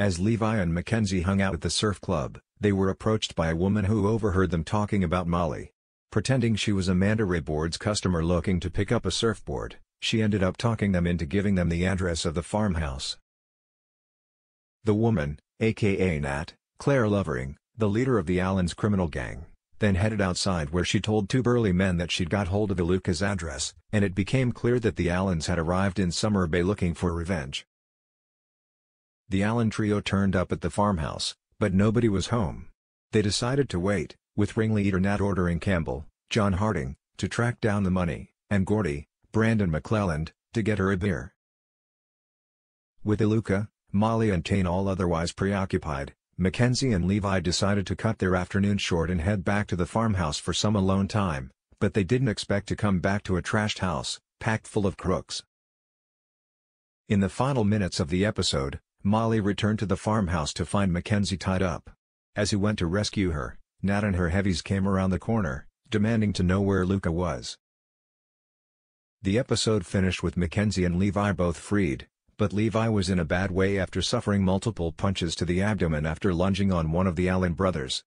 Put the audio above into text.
As Levi and Mackenzie hung out at the surf club, they were approached by a woman who overheard them talking about Molly. Pretending she was Amanda Rayboard's customer looking to pick up a surfboard, she ended up talking them into giving them the address of the farmhouse. The woman, aka Nat, Claire Lovering, the leader of the Allens criminal gang, then headed outside where she told two burly men that she'd got hold of Iluka's address, and it became clear that the Allens had arrived in Summer Bay looking for revenge. The Allen trio turned up at the farmhouse, but nobody was home. They decided to wait, with ringleader Nat ordering Campbell, John Harding, to track down the money, and Gordy, Brandon McClelland, to get her a beer. With Iluka, Molly and Kane all otherwise preoccupied, Mackenzie and Levi decided to cut their afternoon short and head back to the farmhouse for some alone time, but they didn't expect to come back to a trashed house, packed full of crooks. In the final minutes of the episode, Molly returned to the farmhouse to find Mackenzie tied up. As he went to rescue her, Nat and her heavies came around the corner, demanding to know where Iluka was. The episode finished with Mackenzie and Levi both freed, but Levi was in a bad way after suffering multiple punches to the abdomen after lunging on one of the Allen brothers.